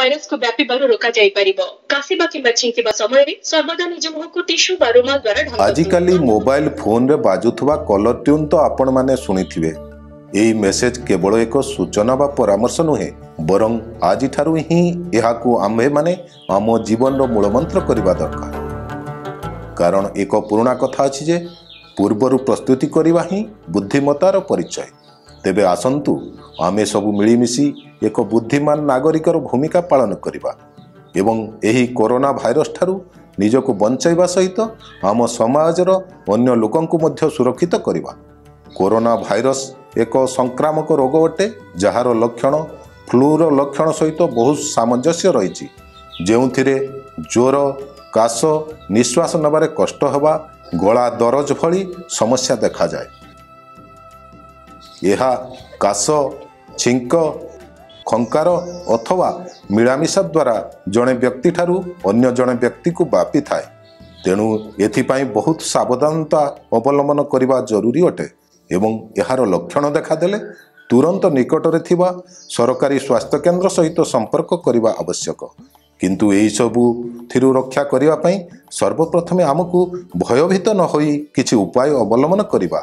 ଭାଇରସକୁ ବ୍ୟାପିବାରୁ ରୋକାଯାଇପାରିବ କାଶିବା କିମ୍ବା ଛିଙ୍କିବା ସମୟରେ ସର୍ବଦା ନିଜ ମୁହଁକୁ ଟିସୁ ବା ରୁମାଲ ଦ୍ୱାରା ଢାଙ୍କନ୍ତୁ ଆଜିକାଲି ମୋବାଇଲ ଫୋନରେ ବାଜୁଥିବା କଲର ଟ୍ୟୁନ୍ ତ ଆପଣମାନେ ଶୁଣିଥିବେ ଏହି ମେସେଜ କେବଳ ଏକ ସୂଚନା ବା ପରାମର୍ଶ ନୁହେଁ ବରଂ ଆଜିଠାରୁ ହିଁ ଏହାକୁ ଆମ୍ଭେମାନେ ଆମ ଜୀବନର ମୂଳମନ୍ତ୍ର କରିବା ଦରକାର କାରଣ ଏକ ପୁରୁଣା କଥା ଅଛି ଯେ ପୂର୍ବରୁ ପ୍ରସ୍ତୁତି କରିବା ହିଁ ବୁଦ୍ଧିମତାର ପରିଚୟ ତେବେ ଆସନ୍ତୁ ଆମେ ସବୁ ମିଳିମିଶି ଏକ ବୁଦ୍ଧିମାନ ନାଗରିକର ଭୂମିକା ପାଳନ କରିବା ଏବଂ ଏହି କରୋନା ଭାଇରସ୍ ଠାରୁ ନିଜକୁ ବଞ୍ଚାଇବା ସହିତ ଆମ ସମାଜର ଅନ୍ୟ ଲୋକଙ୍କୁ ମଧ୍ୟ ସୁରକ୍ଷିତ କରିବା। କରୋନା ଭାଇରସ୍ ଏକ ସଂକ୍ରାମକ ରୋଗ ଅଟେ ଯାହାର ଲକ୍ଷଣ ଫ୍ଲୁର ଲକ୍ଷଣ ସହିତ ବହୁତ ସାମଞ୍ଜସ୍ୟ ରହିଛି। ଯେଉଁଥିରେ ଜ୍ୱର କାଶ ନିଶ୍ୱାସ ନେବାରେ କଷ୍ଟ ହେବା ଗଳା ଦରଜ ଭଳି ସମସ୍ୟା ଦେଖାଯାଏ। ଏହା କାଶ ଛିଙ୍କ ଖଙ୍କାର ଅଥବା ମିଳାମିଶା ଦ୍ୱାରା ଜଣେ ବ୍ୟକ୍ତିଠାରୁ ଅନ୍ୟ ଜଣେ ବ୍ୟକ୍ତିକୁ ବ୍ୟାପିଥାଏ। ତେଣୁ ଏଥିପାଇଁ ବହୁତ ସାବଧାନତା ଅବଲମ୍ବନ କରିବା ଜରୁରୀ ଅଟେ ଏବଂ ଏହାର ଲକ୍ଷଣ ଦେଖାଦେଲେ ତୁରନ୍ତ ନିକଟରେ ଥିବା ସରକାରୀ ସ୍ୱାସ୍ଥ୍ୟକେନ୍ଦ୍ର ସହିତ ସମ୍ପର୍କ କରିବା ଆବଶ୍ୟକ। କିନ୍ତୁ ଏହିସବୁଥିରୁ ରକ୍ଷା କରିବା ପାଇଁ ସର୍ବପ୍ରଥମେ ଆମକୁ ଭୟଭୀତ ନ ହୋଇ କିଛି ଉପାୟ ଅବଲମ୍ବନ କରିବା।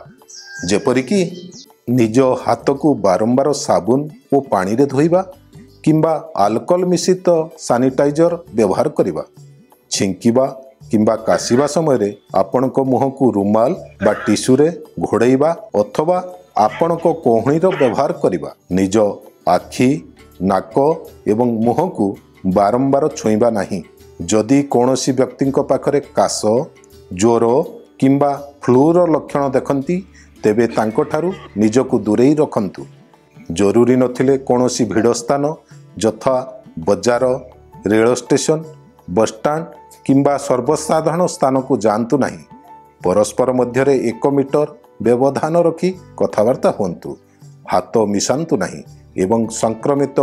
ଯେପରିକି ନିଜ ହାତକୁ ବାରମ୍ବାର ସାବୁନ ଓ ପାଣିରେ ଧୋଇବା କିମ୍ବା ଆଲକୋହଲ ମିଶ୍ରିତ ସାନିଟାଇଜର ବ୍ୟବହାର କରିବା। ଛିଙ୍କିବା କିମ୍ବା କାଶିବା ସମୟରେ ଆପଣଙ୍କ ମୁହଁକୁ ରୁମାଲ ବା ଟିସୁରେ ଘୋଡ଼େଇବା ଅଥବା ଆପଣଙ୍କ କହୁଣୀର ବ୍ୟବହାର କରିବା। ନିଜ ଆଖି ନାକ ଏବଂ ମୁହଁକୁ ବାରମ୍ବାର ଛୁଇଁବା ନାହିଁ। ଯଦି କୌଣସି ବ୍ୟକ୍ତିଙ୍କ ପାଖରେ କାଶ ଜ୍ୱର କିମ୍ବା ଫ୍ଲୁର ଲକ୍ଷଣ ଦେଖନ୍ତି ତେବେ ତାଙ୍କଠାରୁ ନିଜକୁ ଦୂରେଇ ରଖନ୍ତୁ। ଜରୁରୀ ନଥିଲେ କୌଣସି ଭିଡ଼ ସ୍ଥାନ ଯଥା ବଜାର ରେଳ ଷ୍ଟେସନ ବସ୍ଷ୍ଟାଣ୍ଡ କିମ୍ବା ସର୍ବସାଧାରଣ ସ୍ଥାନକୁ ଯାଆନ୍ତୁ ନାହିଁ। ପରସ୍ପର ମଧ୍ୟରେ ଏକ ମିଟର ବ୍ୟବଧାନ ରଖି କଥାବାର୍ତ୍ତା ହୁଅନ୍ତୁ। ହାତ ମିଶାନ୍ତୁ ନାହିଁ ଏବଂ ସଂକ୍ରମିତ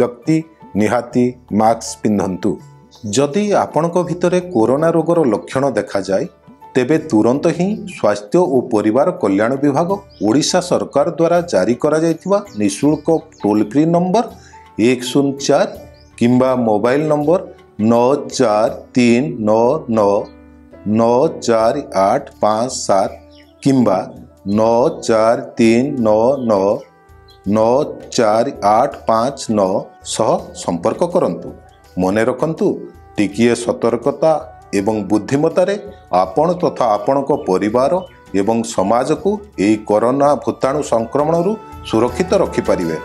ବ୍ୟକ୍ତି ନିହାତି ମାସ୍କ ପିନ୍ଧନ୍ତୁ। ଯଦି ଆପଣଙ୍କ ଭିତରେ କୋରୋନା ରୋଗର ଲକ୍ଷଣ ଦେଖାଯାଏ ତେବେ ତୁରନ୍ତ ହିଁ ସ୍ୱାସ୍ଥ୍ୟ ଓ ପରିବାର କଲ୍ୟାଣ ବିଭାଗ ଓଡ଼ିଶା ସରକାର ଦ୍ୱାରା ଜାରି କରାଯାଇଥିବା ନିଃଶୁଳ୍କ ଟୋଲ୍ ଫ୍ରି ନମ୍ବର ଏକ ଶୂନ ଚାରି କିମ୍ବା ମୋବାଇଲ ନମ୍ବର ନଅ ଚାରି ତିନି ନଅ ନଅ ନଅ ଚାରି ଆଠ ପାଞ୍ଚ ସାତ କିମ୍ବା ନଅ ଚାରି ତିନି ନଅ ନଅ ନଅ ଚାରି ଆଠ ପାଞ୍ଚ ନଅ ସହ ସମ୍ପର୍କ କରନ୍ତୁ। ମନେ ରଖନ୍ତୁ ଟିକିଏ ସତର୍କତା ଏବଂ ବୁଦ୍ଧିମତାରେ ଆପଣ ତଥା ଆପଣଙ୍କ ପରିବାର ଏବଂ ସମାଜକୁ ଏହି କରୋନା ଭୂତାଣୁ ସଂକ୍ରମଣରୁ ସୁରକ୍ଷିତ ରଖିପାରିବେ।